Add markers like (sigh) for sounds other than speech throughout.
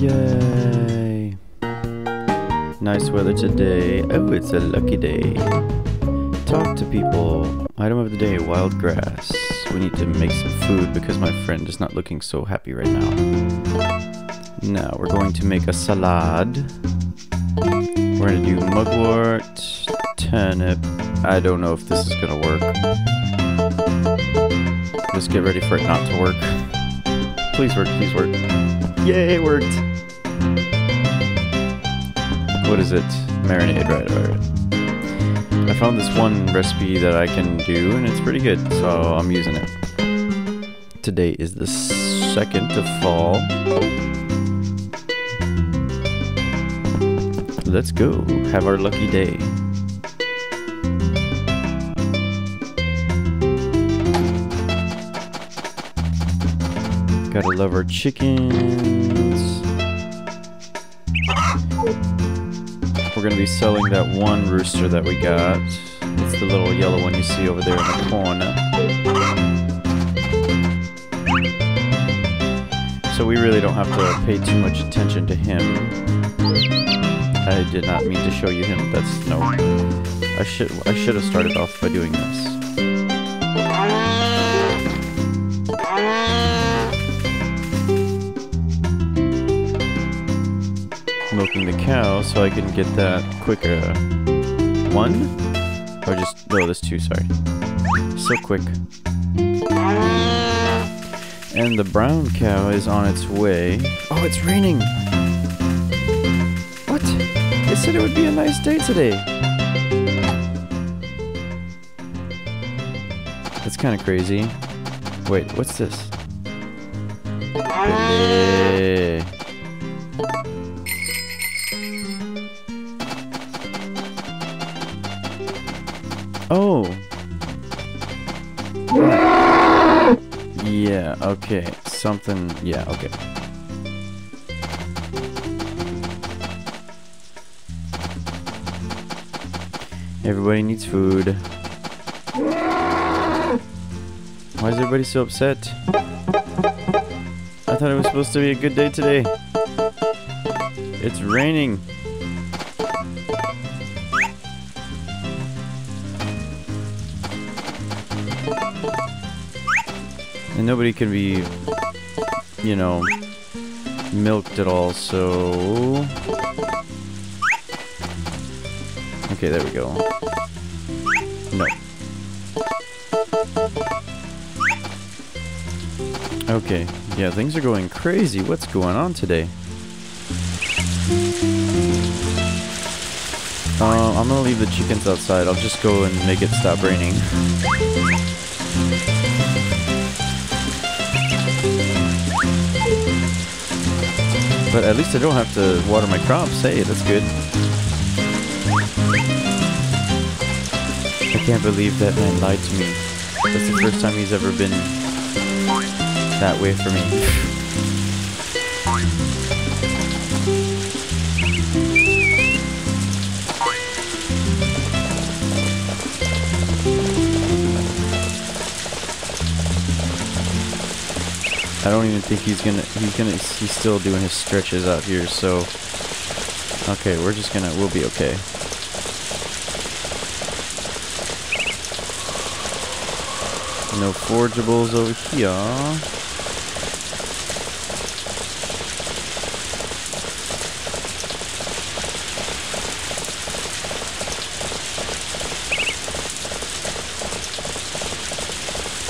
Yay! Nice weather today. Oh, it's a lucky day. Talk to people. Item of the day, wild grass. We need to make some food because my friend is not looking so happy right now. Now, we're going to make a salad. We're gonna do mugwort, turnip. I don't know if this is gonna work. Just get ready for it not to work. Please work, please work. Yay, it worked! What is it? Marinade, right, right, right. I found this one recipe that I can do, and it's pretty good, so I'm using it. Today is the 2nd of fall. Let's go. Have our lucky day. Gotta love our chickens. We're gonna be selling that one rooster that we got. It's the little yellow one you see over there in the corner. So we really don't have to pay too much attention to him. I did not mean to show you him. That's no. I should I should have started off by doing this. Milking the cow so I can get that quicker. Uh, one? Or just no, that's two. Sorry. So quick. And the brown cow is on its way. Oh, it's raining. What? They said it would be a nice day today. That's kind of crazy. Wait, what's this? Oh. Yeah, okay. Something, yeah, okay. Everybody needs food. Why is everybody so upset? I thought it was supposed to be a good day today. It's raining. And nobody can be, you know, milked at all, so... Okay, there we go. No. Okay, yeah, things are going crazy. What's going on today? Uh, I'm gonna leave the chickens outside. I'll just go and make it stop raining. But at least I don't have to water my crops. Hey, that's good. I can't believe that man lied to me. That's the first time he's ever been that way for me. (laughs) I don't even think he's gonna, he's gonna, he's still doing his stretches out here, so. Okay, we're just gonna, we'll be okay. No forgeables over here.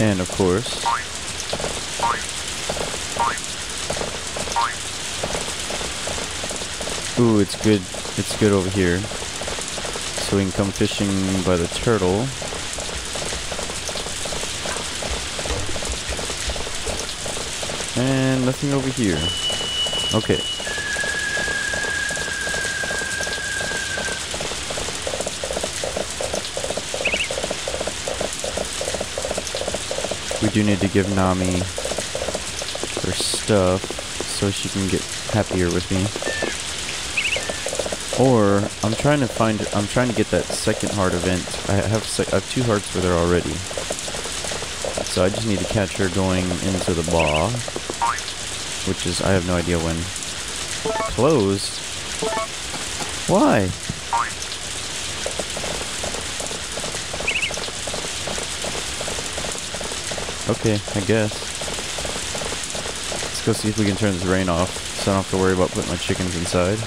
And of course, Ooh, it's good. It's good over here. So we can come fishing by the turtle. And nothing over here. Okay. We do need to give Nami her stuff so she can get happier with me. Or I'm trying to find I'm trying to get that second heart event. I have I have two hearts for her already. So I just need to catch her going into the ball, which is I have no idea when. Closed? Why? Okay, I guess. Let's go see if we can turn this rain off, so I don't have to worry about putting my chickens inside.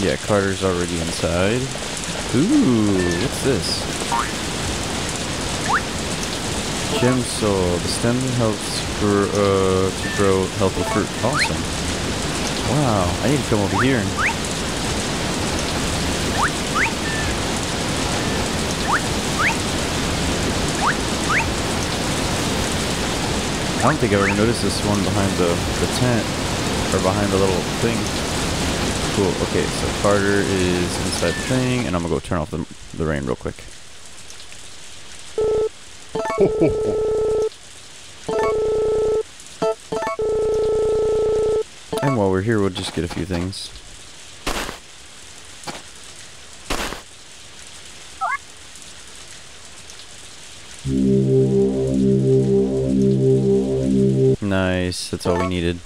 Yeah, Carter's already inside. Ooh, what's this? Gem soul. The stem helps grow, uh, to grow healthy fruit. Awesome. Wow, I need to come over here. I don't think I ever noticed this one behind the, the tent, or behind the little thing. Cool. Okay, so Carter is inside the thing, and I'm gonna go turn off the, the rain real quick. (laughs) and while we're here, we'll just get a few things. Nice, that's all we needed.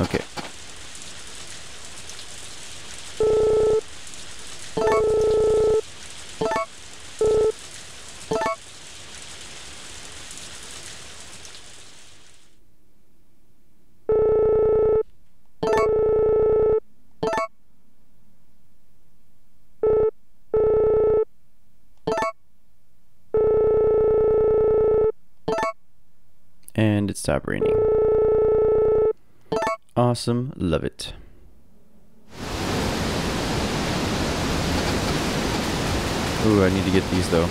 Okay. Stopped raining. Awesome, love it. Ooh, I need to get these though.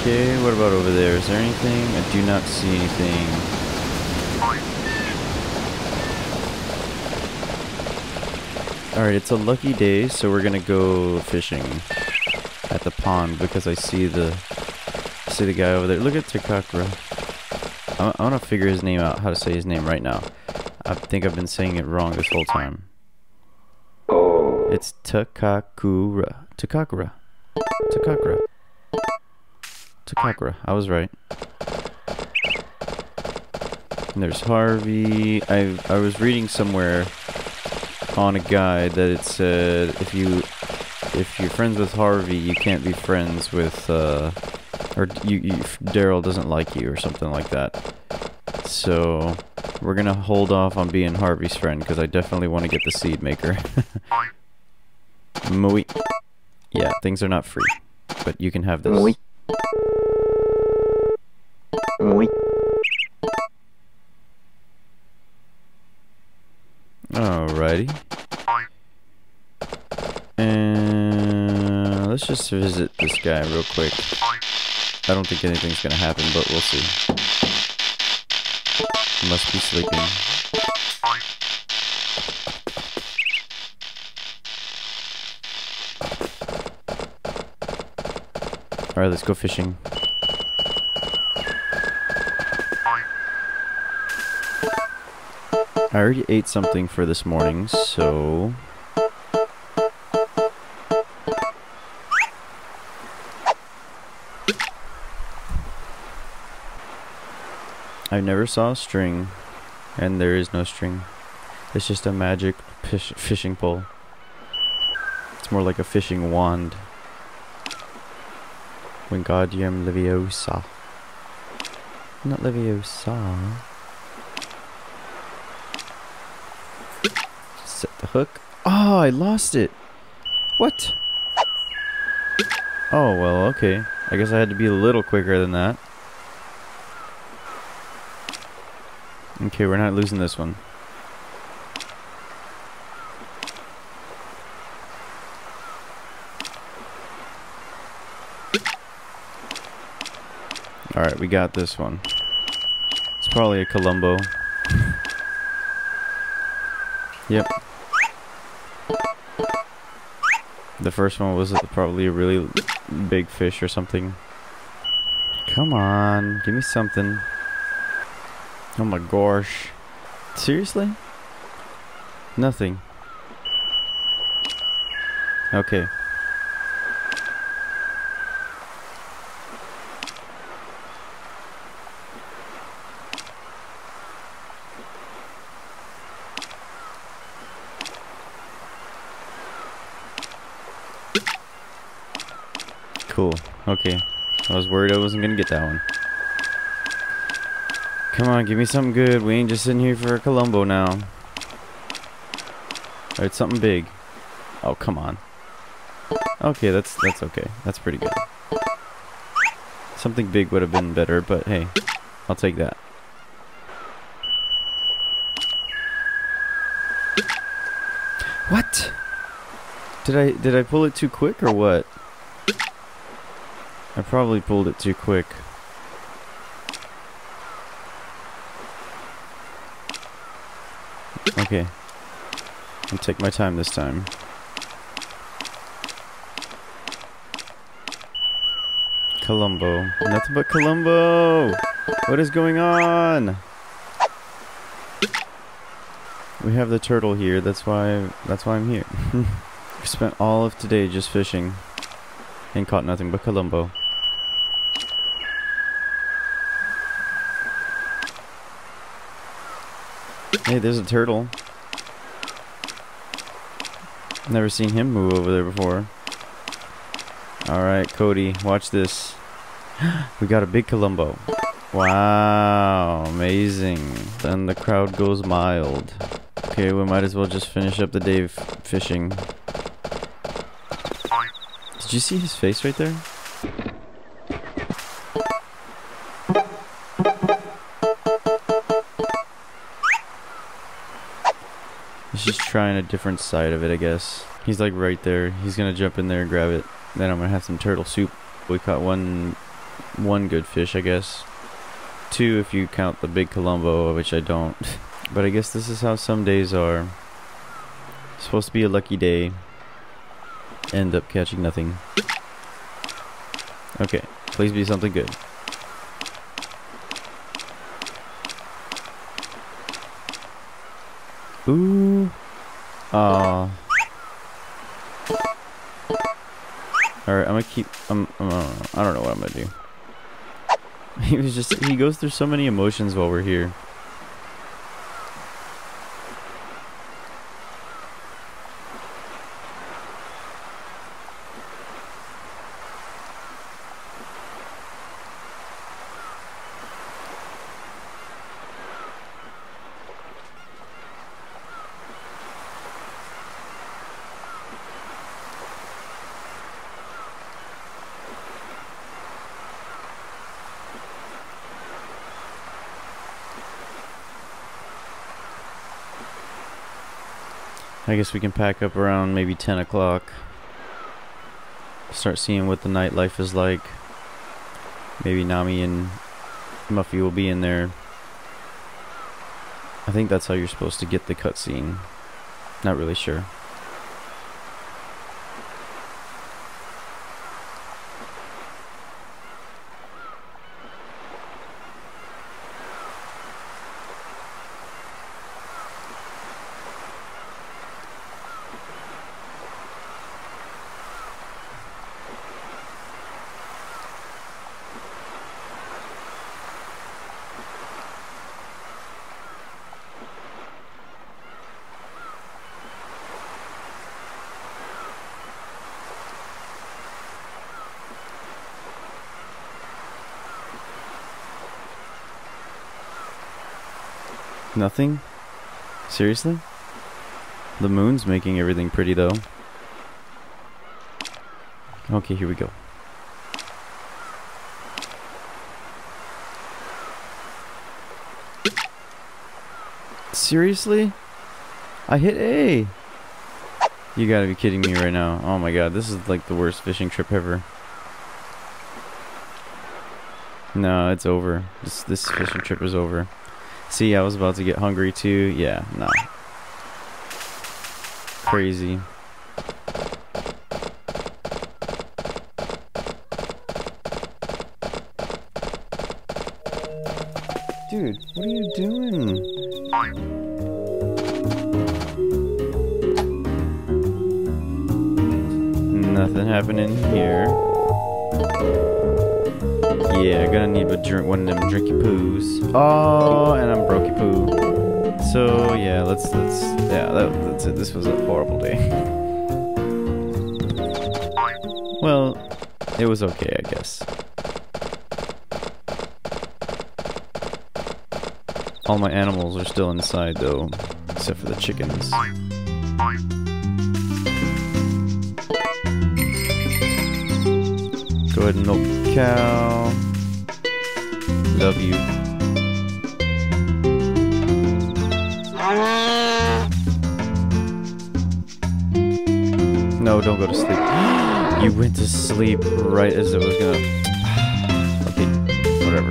Okay, what about over there? Is there anything? I do not see anything. Alright, it's a lucky day, so we're gonna go fishing at the pond because I see the see the guy over there. Look at Takakura. I, I want to figure his name out, how to say his name right now. I think I've been saying it wrong this whole time. Oh. It's Takakura. Takakura. Takakura. Takakura. I was right. And there's Harvey. I I was reading somewhere on a guide that it said if you if you're friends with Harvey, you can't be friends with uh, or you, you Daryl doesn't like you or something like that. So we're gonna hold off on being Harvey's friend because I definitely want to get the seed maker. (laughs) Mui. Yeah, things are not free, but you can have this. Mui. Mui. Alrighty. Let's just visit this guy real quick. I don't think anything's gonna happen, but we'll see. He must be sleeping. Alright, let's go fishing. I already ate something for this morning, so... I never saw a string, and there is no string. It's just a magic fish fishing pole. It's more like a fishing wand. Wingardium Leviosa. Not Leviosa. Set the hook. Oh, I lost it. What? Oh, well, okay. I guess I had to be a little quicker than that. Okay, we're not losing this one. Alright, we got this one. It's probably a Columbo. (laughs) Yep. The first one was probably a really big fish or something. Come on, give me something. Oh my gosh. Seriously? Nothing. Okay. Cool. Okay. I was worried I wasn't gonna get that one. Come on, give me something good. We ain't just sitting here for a Columbo now. It's something big. Oh, come on. Okay, that's that's okay. That's pretty good. Something big would have been better, but hey, I'll take that. What? Did I did I pull it too quick or what? I probably pulled it too quick. Okay. I'll take my time this time. Columbo. Nothing but Columbo! What is going on? We have the turtle here, that's why that's why I'm here. (laughs) we spent all of today just fishing and caught nothing but Columbo. Hey, there's a turtle. Never seen him move over there before. Alright, Cody, watch this. (gasps) we got a big Columbo. Wow, amazing. Then the crowd goes mild. Okay, we might as well just finish up the day fishing. Did you see his face right there? Just trying a different side of it, I guess. He's like right there. He's gonna jump in there and grab it. Then I'm gonna have some turtle soup. We caught one, one good fish, I guess. Two if you count the big Columbo, which I don't. (laughs) but I guess this is how some days are. supposed to be a lucky day. End up catching nothing. Okay, please be something good. Ooh. Aw. Alright, I'm gonna keep. I'm. I'm uh, I don't know what I'm gonna do. (laughs) He was just. He goes through so many emotions while we're here. I guess we can pack up around maybe 10 o'clock. Start seeing what the nightlife is like. Maybe Nami and Muffy will be in there. I think that's how you're supposed to get the cutscene. Not really sure. Nothing? Seriously? The moon's making everything pretty though. Okay, here we go. Seriously? I hit A! You gotta be kidding me right now. Oh my god, this is like the worst fishing trip ever. No, it's over. This, this fishing trip is over. See, I was about to get hungry too. Yeah, no. Crazy. Dude, what are you doing? Nothing happening here. Yeah, gonna need a drink, one of them drinky poos. Oh, and I'm brokey poo. So yeah, let's let's yeah, that, that's it. This was a horrible day. (laughs) well, it was okay, I guess. All my animals are still inside though, except for the chickens. Go ahead and milk the cow. Love you. No, don't go to sleep. (gasps) you went to sleep right as it was gonna. (sighs) okay, whatever.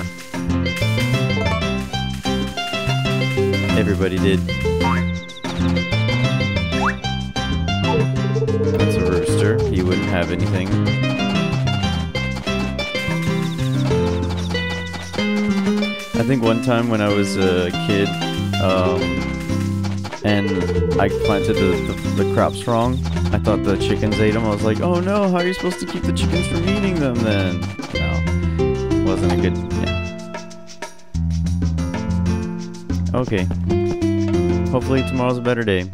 Everybody did. That's a rooster. He wouldn't have anything. I think one time when I was a kid, um, and I planted the, the, the crops wrong, I thought the chickens ate them. I was like, oh no, how are you supposed to keep the chickens from eating them then? No, wasn't a good. Okay. Hopefully tomorrow's a better day.